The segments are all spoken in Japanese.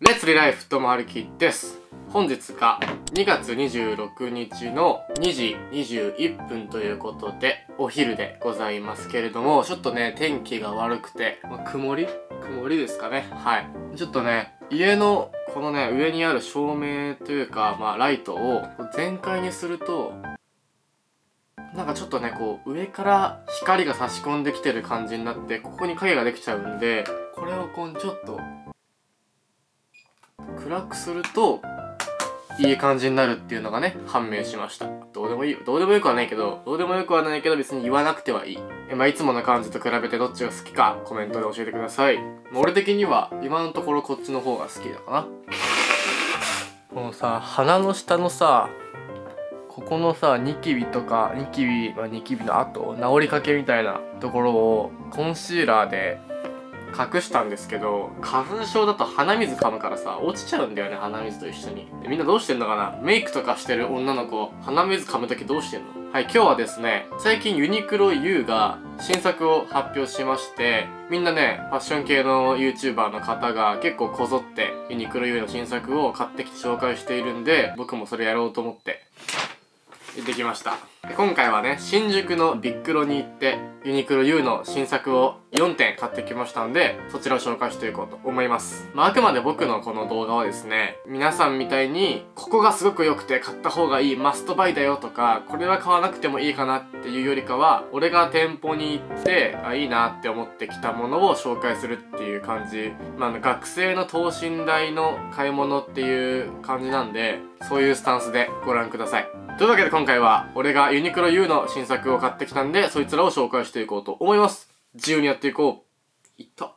レッツリライフとも歩きです。本日が2月26日の2時21分ということで、お昼でございますけれども、ちょっとね、天気が悪くて、ま、曇り？曇りですかね。はい。ちょっとね、家のこのね、上にある照明というか、まあ、ライトを全開にすると、なんかちょっとね、こう、上から光が差し込んできてる感じになって、ここに影ができちゃうんで、これをこう、ちょっと、暗くするといい感じになるっていうのがね判明しました。どうでもいいどうでもよくはないけどどうでもよくはないけど別に言わなくてはいい。えまあいつもの感じと比べてどっちが好きかコメントで教えてください。俺的には今のところこっちの方が好きだかな。このさ鼻の下のさここのさニキビとかニキビ、まあ、ニキビの後治りかけみたいなところをコンシーラーで隠したんですけど花粉症だと鼻水噛むからさ落ちちゃうんだよね鼻水と一緒に。みんなどうしてんのかな？メイクとかしてる女の子鼻水噛む時どうしてんの？はい今日はですね最近ユニクロ U が新作を発表しましてみんなねファッション系の YouTuber の方が結構こぞってユニクロ U の新作を買ってきて紹介しているんで僕もそれやろうと思って。行ってきました。今回はね新宿のビックロに行ってユニクロ U の新作を4点買ってきましたんでそちらを紹介していこうと思います、まあ、あくまで僕のこの動画はですね皆さんみたいにここがすごく良くて買った方がいいマストバイだよとかこれは買わなくてもいいかなっていうよりかは俺が店舗に行ってあいいなって思ってきたものを紹介するっていう感じ。まあ学生の等身大の買い物っていう感じなんでそういうスタンスでご覧ください。というわけで今回は俺がユニクロ U の新作を買ってきたんでそいつらを紹介していこうと思います。自由にやっていこう。いった。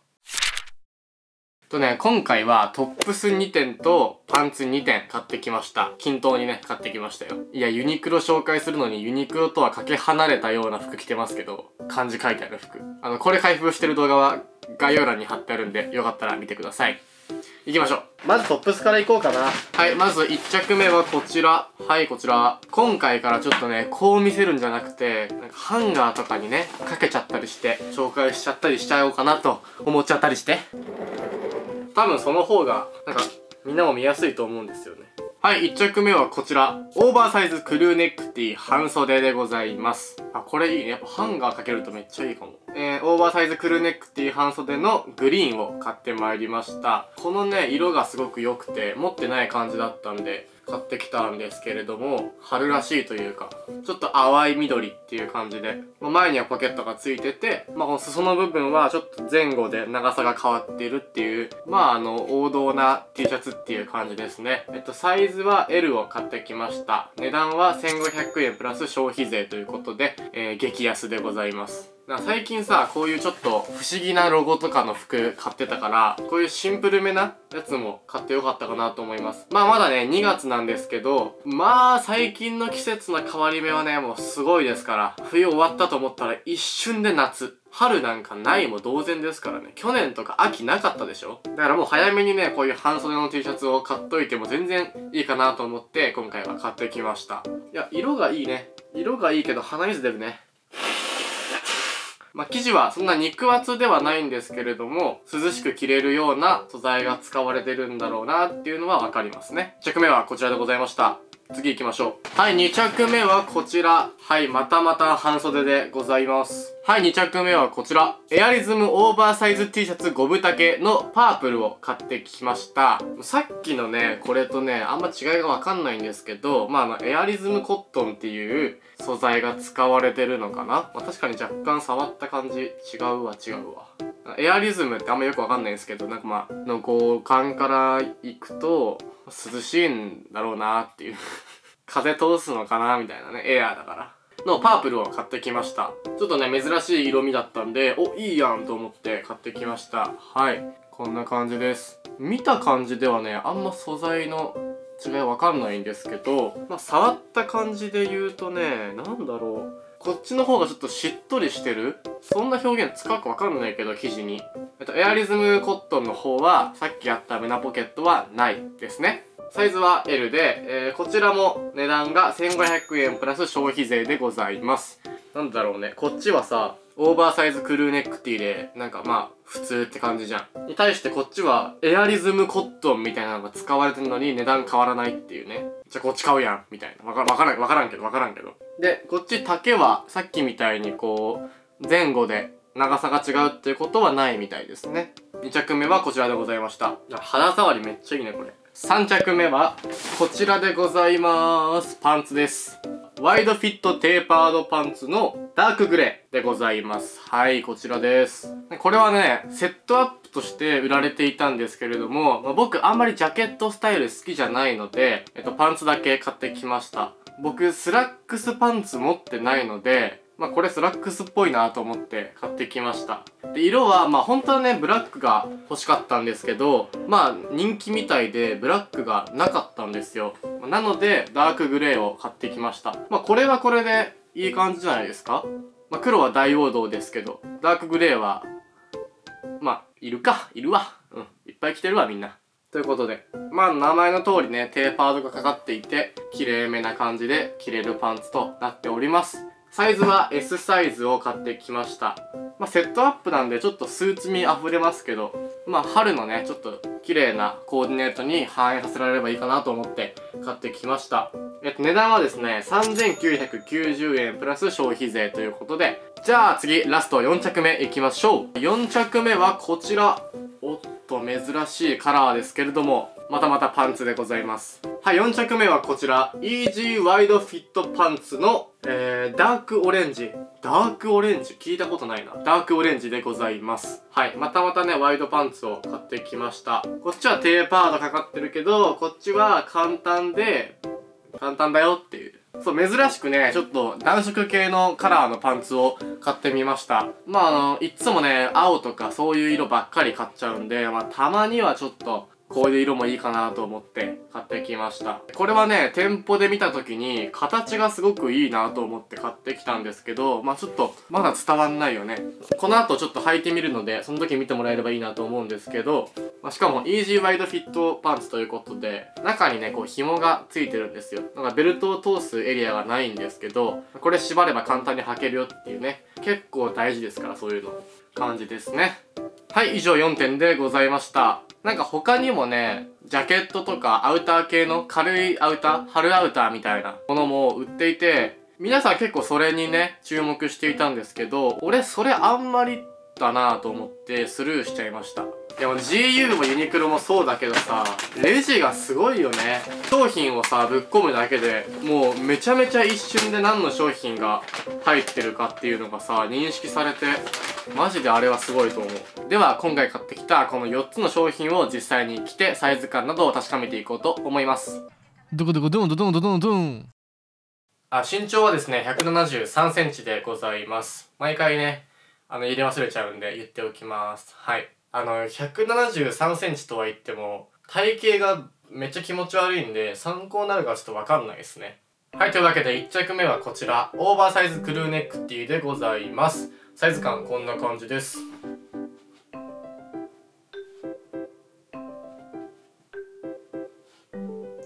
とね今回はトップス2点とパンツ2点買ってきました。均等にね買ってきましたよ。いやユニクロ紹介するのにユニクロとはかけ離れたような服着てますけど漢字書いてある服。あのこれ開封してる動画は概要欄に貼ってあるんでよかったら見てください。行きましょう。まずトップスから行こうかな。はいまず1着目はこちら。はいこちら。今回からちょっとねこう見せるんじゃなくてなんかハンガーとかにねかけちゃったりして紹介しちゃったりしちゃおうかなと思っちゃったりして。多分その方がなんかみんなも見やすいと思うんですよねはい、1着目はこちら。オーバーサイズクルーネックティー半袖でございます。あ、これいいね。やっぱハンガーかけるとめっちゃいいかも。えー、オーバーサイズクルーネックティー半袖のグリーンを買ってまいりました。このね、色がすごく良くて、持ってない感じだったんで、買ってきたんですけれども、春らしいというか、ちょっと淡い緑っていう感じで、まあ前にはポケットがついてて、まあこの裾の部分はちょっと前後で長さが変わっているっていう、まああの、王道な T シャツっていう感じですね。えっと、サイズは L を買ってきました。値段は1500円プラス消費税ということで、えー、激安でございます。最近さ、こういうちょっと不思議なロゴとかの服買ってたから、こういうシンプルめなやつも買ってよかったかなと思います。まあまだね、2月なんですけど、まあ最近の季節の変わり目はね、もうすごいですから、冬終わったと思ったら一瞬で夏。春なんかないも同然ですからね。去年とか秋なかったでしょ？だからもう早めにね、こういう半袖の T シャツを買っといても全然いいかなと思って、今回は買ってきました。いや、色がいいね。色がいいけど鼻水出るね。まあ、生地はそんな肉厚ではないんですけれども、涼しく着れるような素材が使われてるんだろうなっていうのはわかりますね。1着目はこちらでございました。次行きましょう。はい、2着目はこちら。はい、またまた半袖でございます。はい、2着目はこちら。エアリズムオーバーサイズ T シャツ5分丈のパープルを買ってきました。さっきのね、これとね、あんま違いがわかんないんですけど、まあ、あの、エアリズムコットンっていう素材が使われてるのかなまあ、確かに若干触った感じ違うわ、違うわ。エアリズムってあんまよくわかんないんですけど、なんかまあ、の五感から行くと、涼しいんだろうなっていう。風通すのかなみたいなね、エアーだから。のパープルを買ってきました。ちょっとね、珍しい色味だったんで、お、いいやんと思って買ってきました。はい。こんな感じです。見た感じではね、あんま素材の違いわかんないんですけど、まあ、触った感じで言うとね、なんだろう。こっちの方がちょっとしっとりしてる？そんな表現使うかわかんないけど、生地に。えっと、エアリズムコットンの方は、さっきやった胸ポケットはないですね。サイズは L で、えー、こちらも値段が1500円プラス消費税でございます。なんだろうね、こっちはさ、オーバーサイズクルーネックティーで、なんかまあ、普通って感じじゃん。に対してこっちは、エアリズムコットンみたいなのが使われてるのに値段変わらないっていうね。じゃあこっち買うやんみたいな。わかからん、わからんけど、わからんけど。で、こっち丈は、さっきみたいにこう、前後で長さが違うっていうことはないみたいですね。2着目はこちらでございました。肌触りめっちゃいいね、これ。3着目は、こちらでございます。パンツです。ワイドフィットテーパードパンツのダークグレーでございます。はい、こちらです。これはね、セットアップとして売られていたんですけれども、まあ、僕あんまりジャケットスタイル好きじゃないので、えっと、パンツだけ買ってきました。僕、スラックスパンツ持ってないので、まあこれスラックスっぽいなと思って買ってきました。で、色はまあ本当はね、ブラックが欲しかったんですけど、まあ人気みたいでブラックがなかったんですよ。なので、ダークグレーを買ってきました。まあこれはこれでいい感じじゃないですかまあ黒は大王道ですけど、ダークグレーは、まあ、いるか、いるわ。うん、いっぱい着てるわみんな。ということで、まあ名前の通りね、テーパードがかかっていて、綺麗めな感じで着れるパンツとなっております。サイズは S サイズを買ってきました。まあ、セットアップなんでちょっとスーツ味溢れますけど、まあ、春のね、ちょっと綺麗なコーディネートに反映させられればいいかなと思って買ってきました。えっと、値段はですね、3990円プラス消費税ということで、じゃあ次、ラスト4着目いきましょう。4着目はこちら。おっと、珍しいカラーですけれども、またまたパンツでございます。はい、4着目はこちら、イージーワイドフィットパンツの、えー、ダークオレンジ。ダークオレンジ聞いたことないな。ダークオレンジでございます。はい、またまたね、ワイドパンツを買ってきました。こっちはテーパードかかってるけど、こっちは簡単で、簡単だよっていう。そう、珍しくね、ちょっと暖色系のカラーのパンツを買ってみました。まああの、いつもね、青とかそういう色ばっかり買っちゃうんで、まあたまにはちょっと、こういう色もいいかなと思って買ってきました。これはね、店舗で見た時に形がすごくいいなと思って買ってきたんですけど、まあちょっとまだ伝わんないよね。この後ちょっと履いてみるので、その時見てもらえればいいなと思うんですけど、まあ、しかもイージーワイドフィットパンツということで、中にね、こう紐がついてるんですよ。なんかベルトを通すエリアがないんですけど、これ縛れば簡単に履けるよっていうね、結構大事ですからそういうの。感じですね。はい、以上4点でございました。なんか他にもね、ジャケットとかアウター系の軽いアウター、春アウターみたいなものも売っていて、皆さん結構それにね、注目していたんですけど、俺それあんまりだなぁと思ってスルーしちゃいました。でも GU もユニクロもそうだけどさ、レジがすごいよね。商品をさ、ぶっ込むだけで、もうめちゃめちゃ一瞬で何の商品が入ってるかっていうのがさ、認識されて、マジであれはすごいと思う。では、今回買ってきたこの4つの商品を実際に着て、サイズ感などを確かめていこうと思います。どこどこどんどんどんどんどんあ、身長はですね、173センチでございます。毎回ね、あの、入れ忘れちゃうんで言っておきます。はい。あの、173センチとは言っても、体型がめっちゃ気持ち悪いんで、参考になるかちょっとわかんないですね。はい、というわけで1着目はこちら、オーバーサイズクルーネックティーでございます。サイズ感こんな感じです。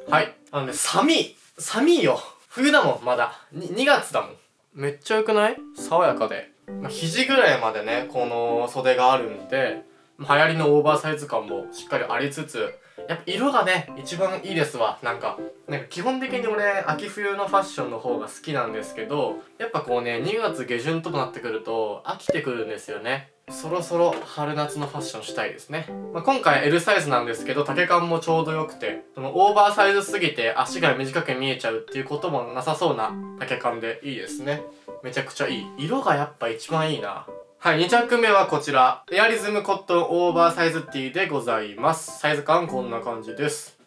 はい。あのね、寒い寒いよ冬だもん、まだ。2月だもん。めっちゃ良くない？爽やかで。まあ、肘ぐらいまでね、この袖があるんで、流行りのオーバーサイズ感もしっかりありつつ、やっぱ色がね、一番いいですわ。なんか、なんか基本的に俺、秋冬のファッションの方が好きなんですけど、やっぱこうね、2月下旬ともなってくると、飽きてくるんですよね。そろそろ春夏のファッションしたいですね。まあ、今回 L サイズなんですけど、丈感もちょうど良くて、そのオーバーサイズすぎて足が短く見えちゃうっていうこともなさそうな丈感でいいですね。めちゃくちゃいい。色がやっぱ一番いいな。はい、2着目はこちら。エアリズムコットンオーバーサイズティーでございます。サイズ感こんな感じです。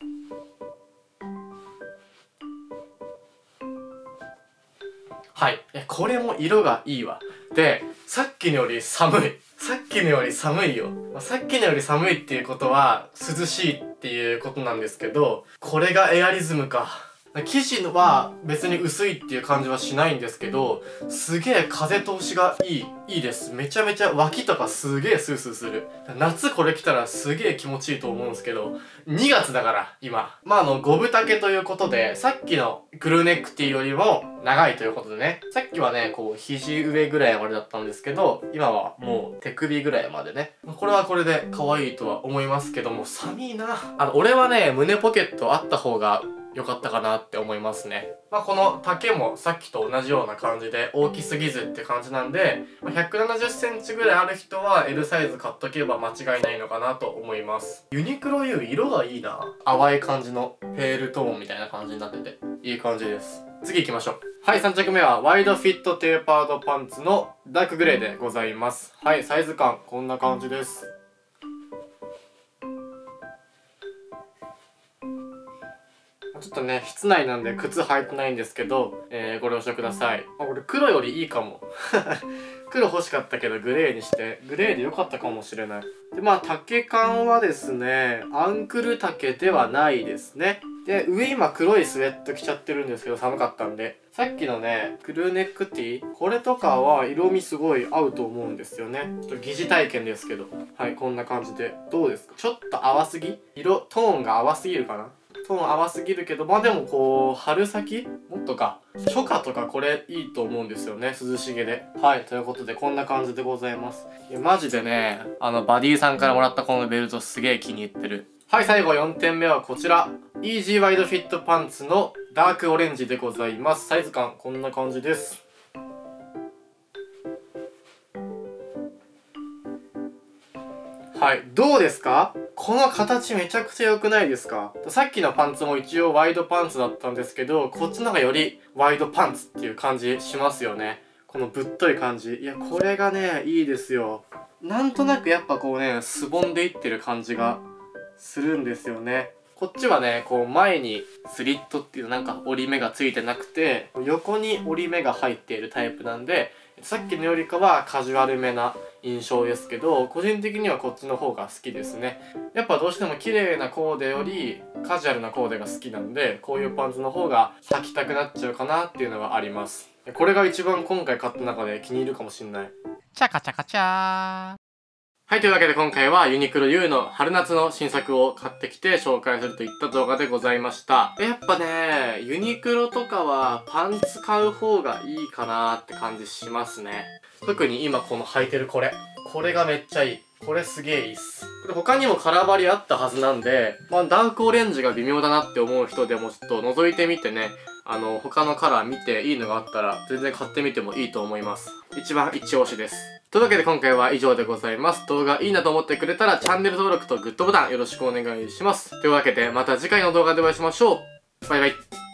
はい。え、これも色がいいわ。で、さっきのより寒い。さっきのより寒いよ。さっきのより寒いっていうことは涼しいっていうことなんですけど、これがエアリズムか。生地は別に薄いっていう感じはしないんですけどすげえ風通しがいいいいです。めちゃめちゃ脇とかすげえスースーする。夏これ着たらすげえ気持ちいいと思うんですけど2月だから今。まああの五分丈ということでさっきのクルーネックティーよりも長いということでね。さっきはねこう肘上ぐらいまでだったんですけど今はもう手首ぐらいまでね。これはこれで可愛いとは思いますけども寒いな。あの俺はね胸ポケットあった方が良かったかなって思いますね。まあ、この丈もさっきと同じような感じで大きすぎずって感じなんで、まあ、170センチぐらいある人は L サイズ買っとけば間違いないのかなと思います。ユニクロ U 色がいいな。淡い感じのペールトーンみたいな感じになってて、いい感じです。次行きましょう。はい、3着目はワイドフィットテーパードパンツのダークグレーでございます。はい、サイズ感こんな感じです。ちょっとね、室内なんで靴履いてないんですけど、えー、ご了承ください。あ、これ黒よりいいかも。黒欲しかったけどグレーにして、グレーで良かったかもしれない。で、まあ、丈感はですね、アンクル丈ではないですね。で、上今黒いスウェット着ちゃってるんですけど寒かったんで。さっきのね、クルーネックティーこれとかは色味すごい合うと思うんですよね。ちょっと疑似体験ですけど。はい、こんな感じで。どうですか？ちょっと淡すぎ？色、トーンが淡すぎるかな？トーン淡すぎるけど、まあでもこう、春先？もっとか、初夏とかこれいいと思うんですよね。涼しげで。はい、ということでこんな感じでございます。いや、マジでね、あの、バディさんからもらったこのベルトすげえ気に入ってる。はい、最後4点目はこちら。イージーワイドフィットパンツのダークオレンジでございます。サイズ感こんな感じです。はい、どうですか？この形めちゃくちゃ良くないですか？さっきのパンツも一応ワイドパンツだったんですけど、こっちの方がよりワイドパンツっていう感じしますよね。このぶっとい感じ。いや、これがね、いいですよ。なんとなくやっぱこうね、すぼんでいってる感じがするんですよね。こっちはね、こう前にスリットっていうなんか折り目がついてなくて、横に折り目が入っているタイプなんで、さっきのよりかはカジュアルめな印象ですけど個人的にはこっちの方が好きですね。やっぱどうしても綺麗なコーデよりカジュアルなコーデが好きなんでこういうパンツの方が履きたくなっちゃうかなっていうのがあります。これが一番今回買った中で気に入るかもしんない。チャカチャカチャー。はい、というわけで今回はユニクロ U の春夏の新作を買ってきて紹介するといった動画でございました。やっぱね、ユニクロとかはパンツ買う方がいいかなって感じしますね。特に今この履いてるこれ。これがめっちゃいい。これすげえいいっす。これ他にもカラーバリあったはずなんで、まあダークオレンジが微妙だなって思う人でもちょっと覗いてみてね、あの、他のカラー見ていいのがあったら全然買ってみてもいいと思います。一番一押しです。というわけで今回は以上でございます。動画いいなと思ってくれたらチャンネル登録とグッドボタンよろしくお願いします。というわけでまた次回の動画でお会いしましょう。バイバイ。